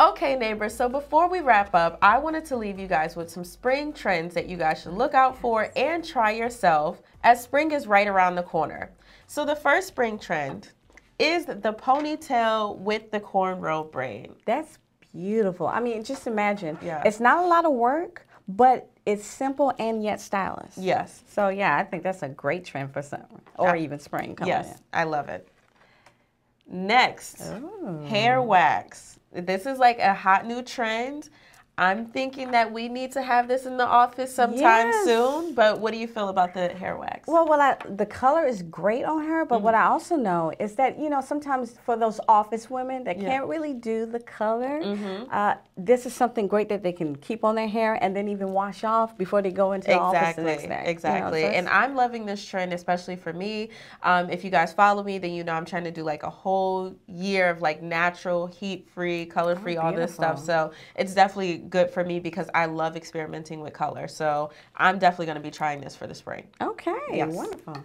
Okay, neighbors, so before we wrap up, I wanted to leave you guys with some spring trends that you guys should look out for and try yourself as spring is right around the corner. So, the first spring trend is the ponytail with the cornrow braid. That's beautiful. I mean, just imagine. Yeah. It's not a lot of work, but it's simple and yet stylish. Yes. So yeah, I think that's a great trend for summer or even spring. Coming Yes, in. I love it. Next, hair oh. wax. This is like a hot new trend. I'm thinking that we need to have this in the office sometime Yes. soon. But what do you feel about the hair wax? Well, what I, the color is great on her, but Mm-hmm. what I also know is that you know sometimes for those office women that Yeah. can't really do the color, Mm-hmm. uh, this is something great that they can keep on their hair and then even wash off before they go into the office the Exactly, next day. you know, exactly. so and I'm loving this trend, especially for me. Um, if you guys follow me, then you know I'm trying to do like a whole year of like natural, heat free, color free, all this stuff. So it's definitely good for me because I love experimenting with color. So I'm definitely going to be trying this for the spring. okay, Yes. wonderful.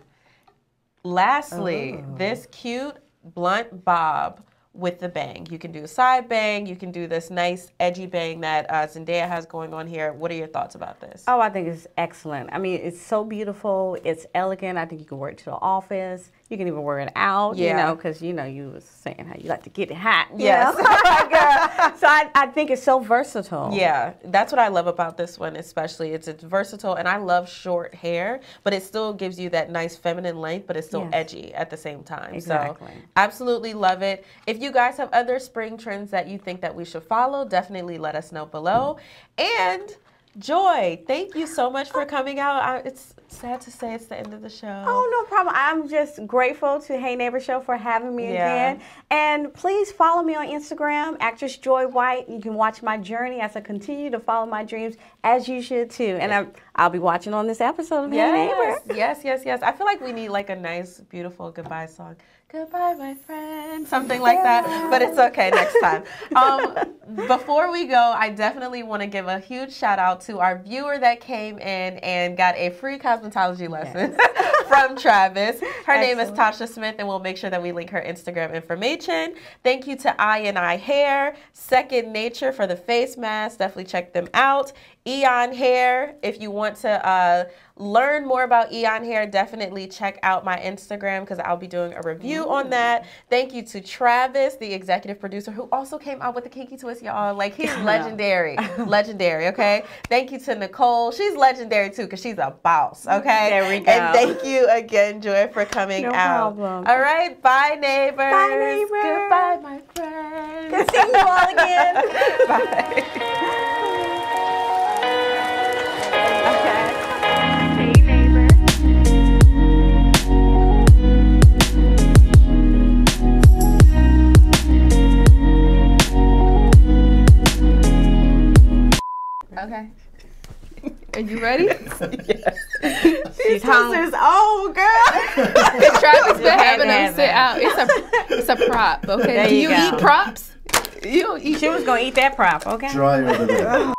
Lastly, Oh. this cute blunt bob with the bang. You can do a side bang. You can do this nice edgy bang that uh, Zendaya has going on here. What are your thoughts about this? Oh, I think it's excellent. I mean, it's so beautiful. It's elegant. I think you can wear it to the office. You can even wear it out, you know, because you know you was saying how you like to get it hot. Yes. so I, I think it's so versatile. Yeah, that's what I love about this one, especially. It's it's versatile, and I love short hair, but it still gives you that nice feminine length, but it's still Yes. edgy at the same time. Exactly. So, absolutely love it. If you guys have other spring trends that you think that we should follow, definitely let us know below. And Joy, thank you so much for coming out. I, it's sad to say it's the end of the show. Oh, no problem. I'm just grateful to Hey Nabor Show for having me Yeah. again. And please follow me on Instagram, actress Joy White. You can watch my journey as I continue to follow my dreams, as you should too. And I, I'll be watching on this episode of Hey Nabor. Yes, yes, yes, yes. I feel like we need like a nice, beautiful goodbye song. Goodbye, my friend. Something like that. But it's okay next time. Um, before we go, I definitely want to give a huge shout out to our viewer that came in and got a free cosmetology lesson from Travis. Her name is Tasha Smith, and we'll make sure that we link her Instagram information. Thank you to I and I Hair, Second Nature for the face mask. Definitely check them out. Eon Hair, if you want to uh, learn more about Eon Hair, definitely check out my Instagram because I'll be doing a review on that. Thank you to Travis, the executive producer, who also came out with the Kinky Twist, y'all. Like, he's legendary. legendary, okay? Thank you to Necole. She's legendary too because she's a boss, okay? There we go. And thank you again, Joy, for coming No out. problem. All right, bye, neighbors. Bye, neighbors. Goodbye, my friends. Good seeing you all again. bye. Are you ready? Yes. She's home. Sisters, oh, girl. Travis been had having to them sit out. It's a it's a prop. Okay. There Do you you go. eat props? You don't eat. She was gonna eat that prop, okay? Drier than ever.